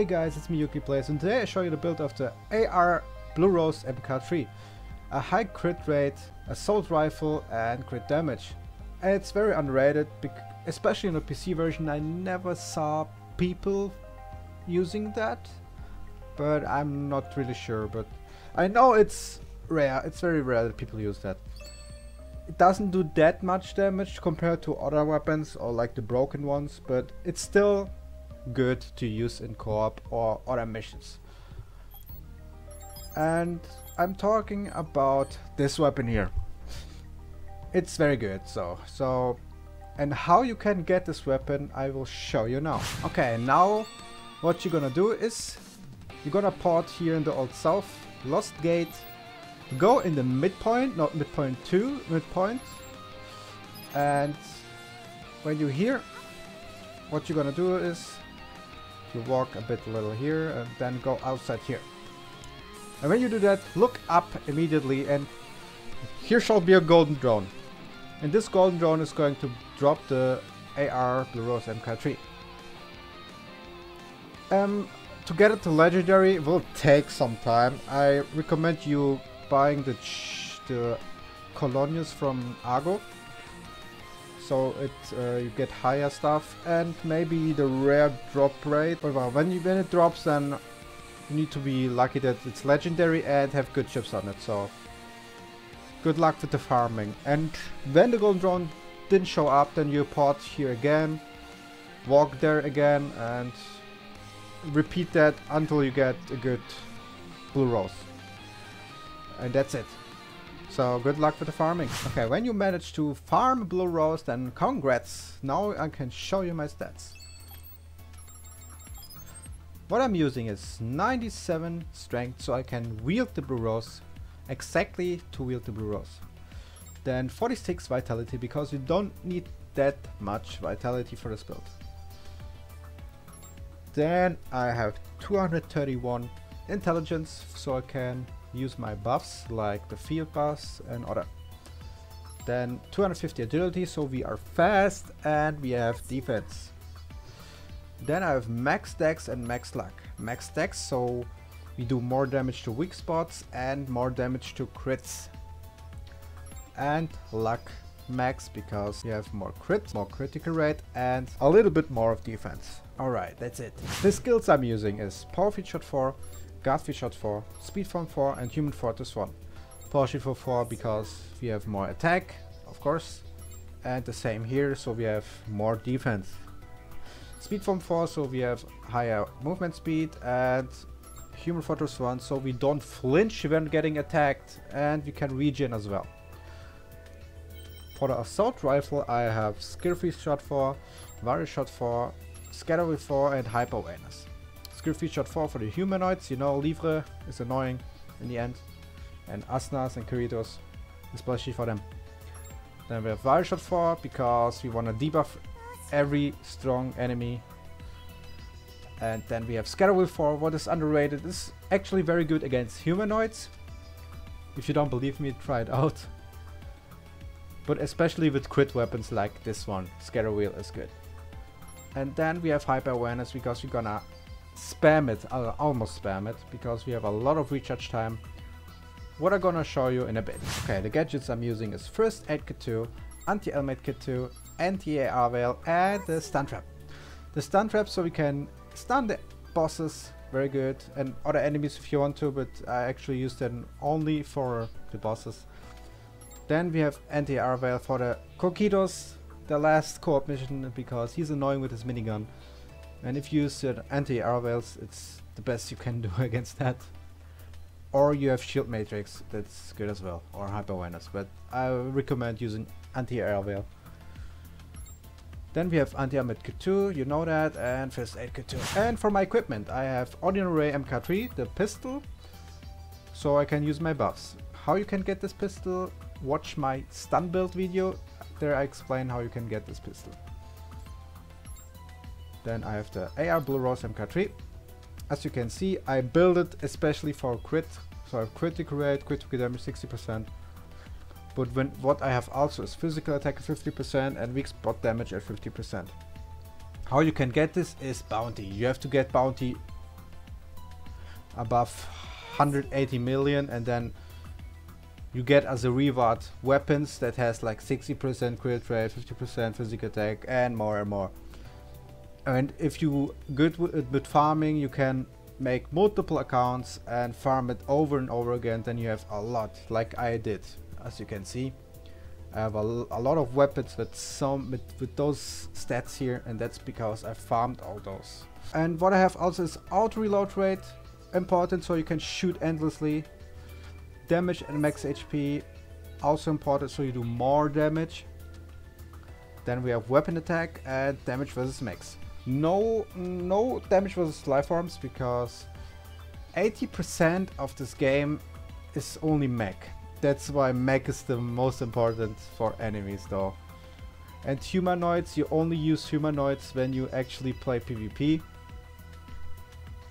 Hey guys, it's me Yuki Plays and today I show you the build of the AR Blue Rose MK3. A high crit rate, assault rifle and crit damage. And it's very underrated, especially in the PC version I never saw people using that. But I'm not really sure, but I know it's rare, it's very rare that people use that. It doesn't do that much damage compared to other weapons or like the broken ones, but it's still good to use in co-op or other missions. And I'm talking about this weapon here. It's very good, so, so, and how you can get this weapon I will show you now. Okay, now what you're gonna do is, you're gonna port here in the Old South, Lost Gate, go in the midpoint, not midpoint 2, midpoint, and when you're here, what you're gonna do is you walk a bit a little here and then go outside here. And when you do that, look up immediately and here shall be a golden drone. And this golden drone is going to drop the AR Blue Rose MK3. Um, to get it to legendary will take some time. I recommend you buying the the colonials from Argo so it uh, you get higher stuff and maybe the rare drop rate. Well, when you when it drops, then you need to be lucky that it's legendary and have good chips on it. So good luck with the farming. And when the golden drone didn't show up, then you port here again, walk there again, and repeat that until you get a good blue rose. And that's it. So good luck with the farming. Okay, when you manage to farm Blue Rose, then congrats. Now I can show you my stats. What I'm using is 97 strength, so I can wield the Blue Rose exactly to wield the Blue Rose. Then 46 vitality, because you don't need that much vitality for this build. Then I have 231 intelligence, so I can use my buffs like the field buffs and other. Then 250 agility, so we are fast and we have defense. Then I have max dex and max luck. Max dex, so we do more damage to weak spots and more damage to crits. And luck max because we have more crit, more critical rate and a little bit more of defense. Alright, that's it. The skills I'm using is Power Feat Shot 4, Guard Shot 4, Speed Form 4 and Human Fortress 1. Power for 4 because we have more attack, of course. And the same here, so we have more defense. Speed Form 4, so we have higher movement speed and Human Fortress 1, so we don't flinch when getting attacked and we can regen as well. For the Assault Rifle I have Skill Shot 4, Various Shot 4, Scatter 4 and Hyper Awareness. Skill featured 4 for the humanoids. You know, Lievre is annoying in the end. And Asnas and Kiritos, especially for them. Then we have Wild Shot 4 because we want to debuff every strong enemy. And then we have Scatter Wheel 4, what is underrated. This is actually very good against humanoids. If you don't believe me, try it out. But especially with crit weapons like this one, Scatter Wheel is good. And then we have Hyper Awareness because we're gonna spam it, I'll almost spam it, because we have a lot of recharge time. What I'm gonna show you in a bit. Okay, the gadgets I'm using is first aid kit 2, anti-helmet kit 2, anti-AR veil, and the stun trap. The stun trap so we can stun the bosses, very good, and other enemies if you want to, but I actually use them only for the bosses. Then we have anti-AR veil for the Kokitos, the last co-op mission, because he's annoying with his minigun. And if you use uh, anti-AR veils, it's the best you can do against that. Or you have shield matrix, that's good as well, or hyper awareness, but I recommend using anti-AR veil. Then we have anti-armor kit 2, you know that, and first aid kit 2. And for my equipment, I have ordinary MK3, the pistol, so I can use my buffs. How you can get this pistol, watch my stun build video, there I explain how you can get this pistol. Then I have the AR Blue Rose MK3. As you can see, I build it especially for crit. So I have critical rate, critical damage 60%. But when what I have also is physical attack at 50% and weak spot damage at 50%. How you can get this is bounty. You have to get bounty above 180 million and then you get as a reward weapons that has like 60% crit rate, 50% physical attack and more and more. And if you good uh, with farming you can make multiple accounts and farm it over and over again then you have a lot like I did as you can see. I have a, a lot of weapons with some with, with those stats here and that's because I farmed all those. And what I have also is auto reload rate important so you can shoot endlessly. Damage and max HP also important so you do more damage. Then we have weapon attack and damage versus max. No, no damage versus life forms because 80% of this game is only mech. That's why mech is the most important for enemies though. And humanoids, you only use humanoids when you actually play PvP.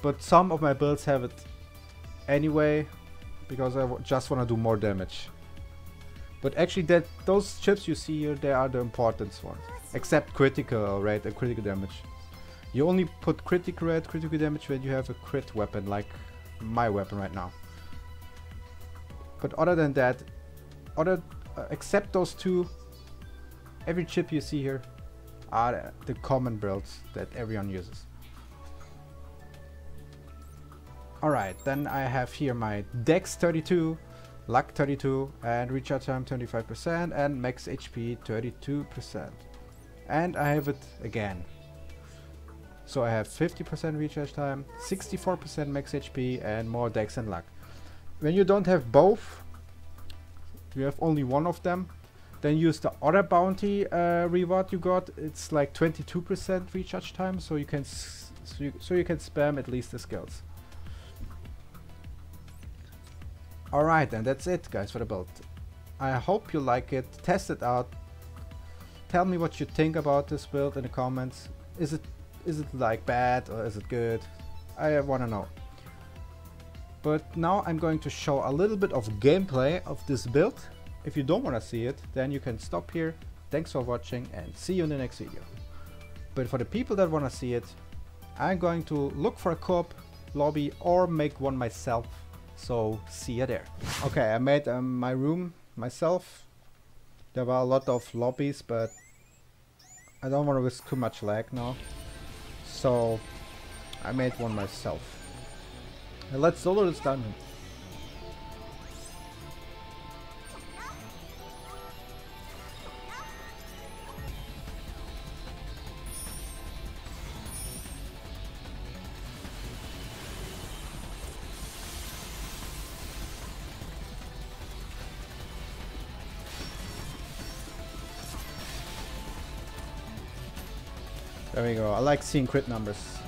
But some of my builds have it anyway, because I just want to do more damage. But actually that those chips you see here, they are the important ones. Except critical rate and critical damage. You only put critical rate, critical damage when you have a crit weapon, like my weapon right now. But other than that, other uh, except those two, every chip you see here are the common builds that everyone uses. Alright, then I have here my Dex 32, Luck 32, and Recharge Time 25%, and Max HP 32%. And I have it again. So I have 50% recharge time, 64% max HP, and more Dex and Luck. When you don't have both, you have only one of them, then use the other bounty uh, reward you got. It's like 22% recharge time, so you can so you, so you can spam at least the skills. Alright, and that's it guys for the build. I hope you like it, test it out. Tell me what you think about this build in the comments. Is it is it like bad or is it good? I wanna know. But now I'm going to show a little bit of gameplay of this build. If you don't want to see it, then you can stop here. Thanks for watching and see you in the next video. But for the people that want to see it, I'm going to look for a co-op lobby or make one myself. So see you there. Okay, I made um, my room myself. There were a lot of lobbies, but I don't want to risk too much lag now. So I made one myself. Let's solo this dungeon. There we go. I like seeing crit numbers.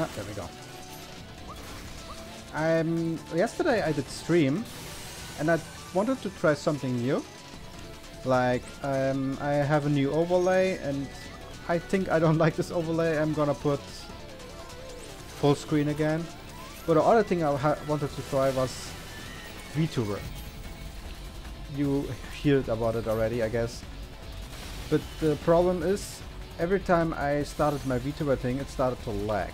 Ah, there we go. Um, yesterday I did stream and I wanted to try something new. Like, um, I have a new overlay and I think I don't like this overlay. I'm gonna put full screen again. But the other thing I wanted to try was VTuber. You heard about it already, I guess. But the problem is, every time I started my VTuber thing, it started to lag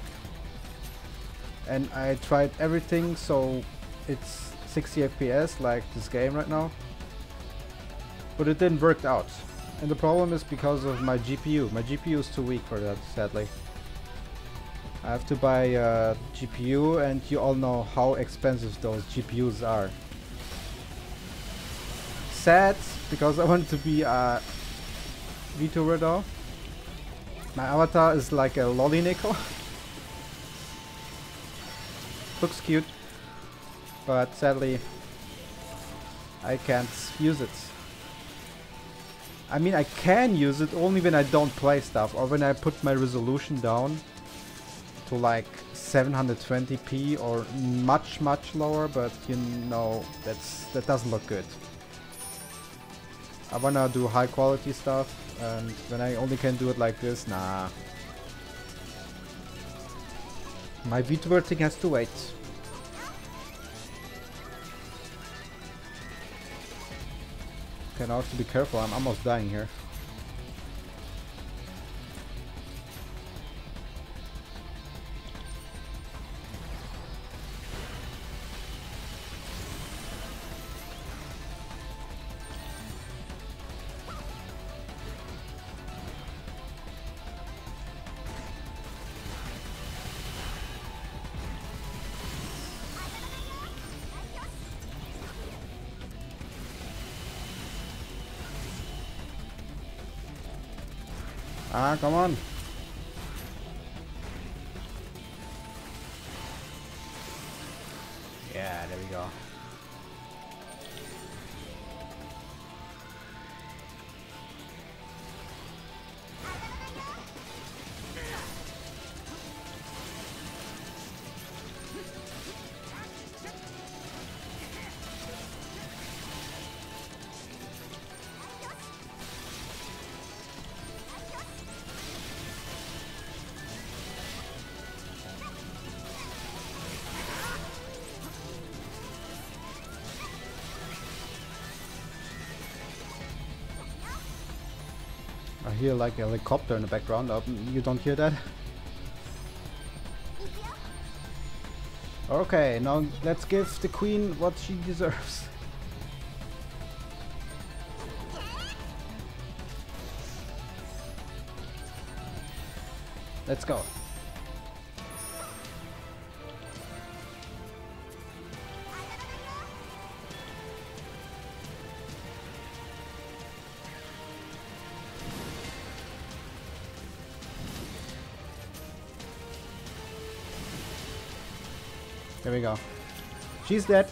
and I tried everything so it's 60 FPS like this game right now. But it didn't work out. And the problem is because of my GPU my GPU is too weak for that sadly. I have to buy uh, a GPU and you all know how expensive those GPUs are. Sad because I want to be a VTuber though. My avatar is like a lolly nickel Looks cute, but sadly I can't use it. I mean, I can use it only when I don't play stuff or when I put my resolution down to like 720p or much, much lower, but you know, that's that doesn't look good. I wanna do high quality stuff and when I only can do it like this, nah. My VTuber thing has to wait. Okay, now I have to be careful, I'm almost dying here. Ah, come on. Yeah, there we go. Hear like a helicopter in the background. Uh, You don't hear that? Okay, now let's give the queen what she deserves. Let's go. There we go. She's dead.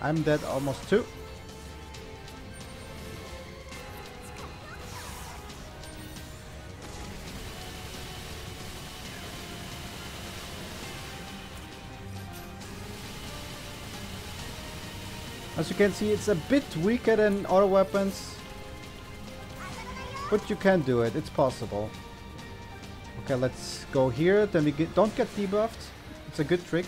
I'm dead almost too. As you can see, it's a bit weaker than other weapons. But you can do it, it's possible. Okay, let's go here, then we get, don't get debuffed. It's a good trick.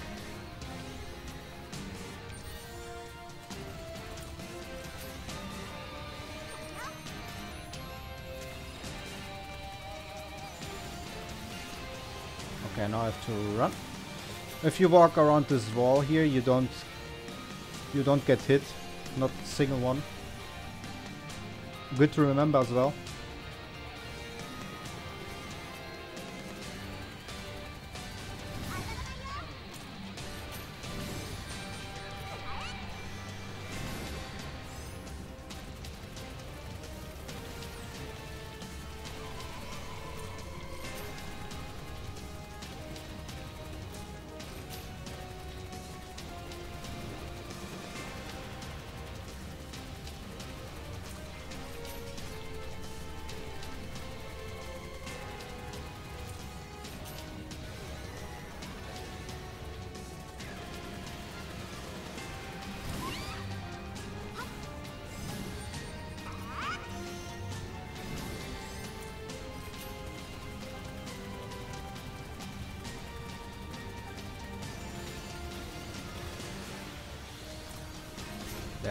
Okay, now I have to run. If you walk around this wall here, you don't you don't get hit. Not single one. Good to remember as well.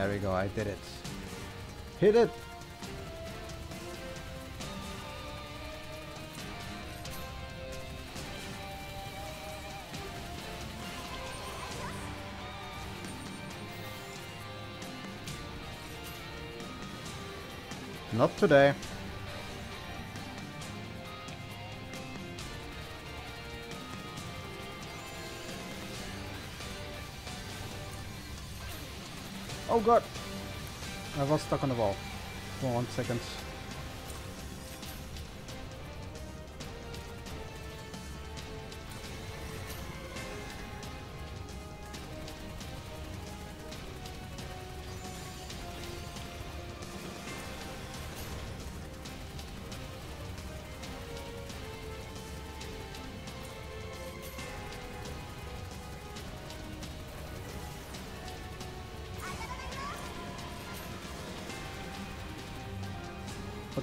There we go, I did it. Hit it! Not today. Oh god! I was stuck on the wall. For one second.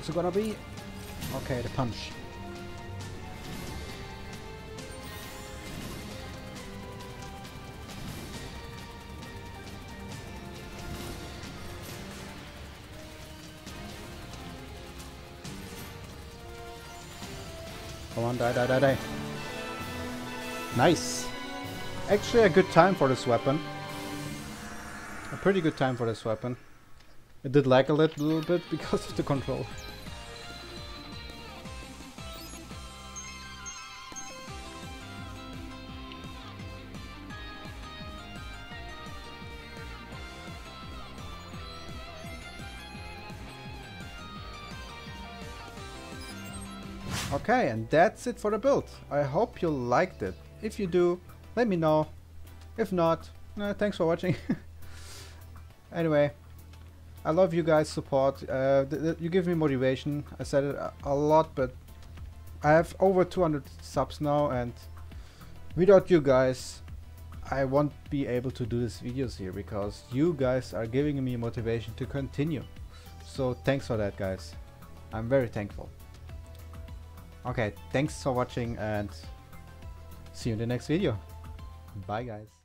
It gonna be? Okay, the punch. Come on, die, die, die, die. Nice. Actually a good time for this weapon. A pretty good time for this weapon. It did lag a little bit because of the control. Okay, and that's it for the build. I hope you liked it. If you do, let me know. If not, uh, thanks for watching. anyway, I love you guys' support. Uh, you give me motivation. I said it a, a lot, but I have over 200 subs now, and without you guys, I won't be able to do these videos here because you guys are giving me motivation to continue. So thanks for that, guys. I'm very thankful. Okay, thanks for watching and see you in the next video. Bye, guys.